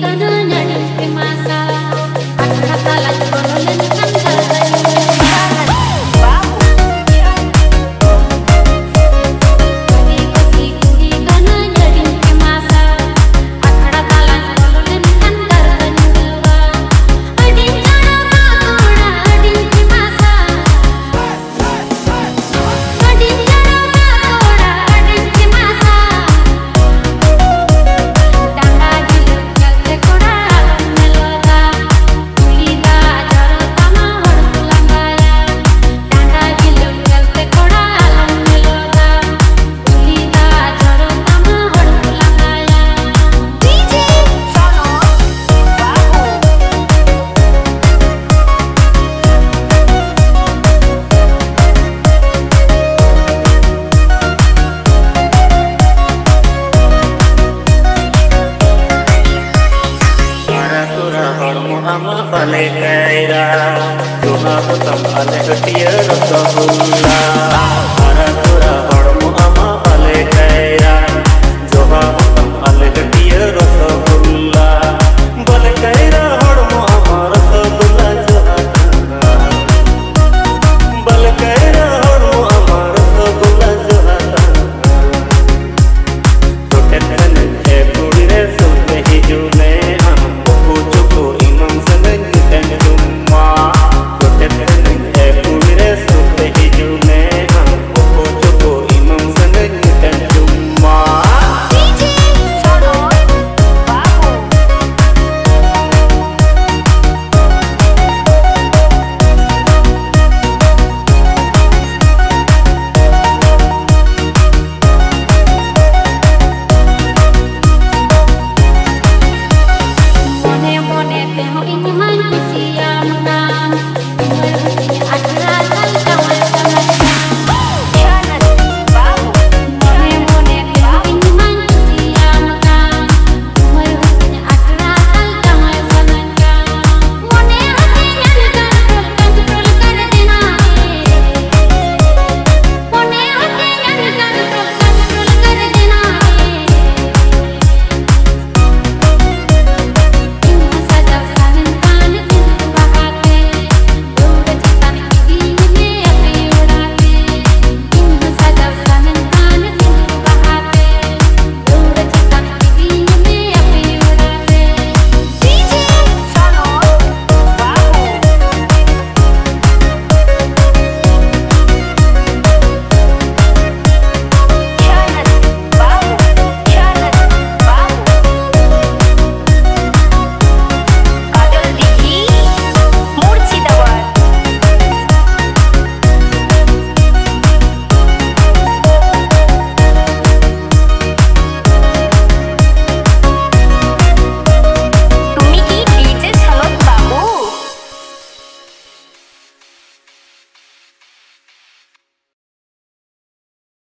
Tana Tuhan utam ane kertiye rata bulan Harap turah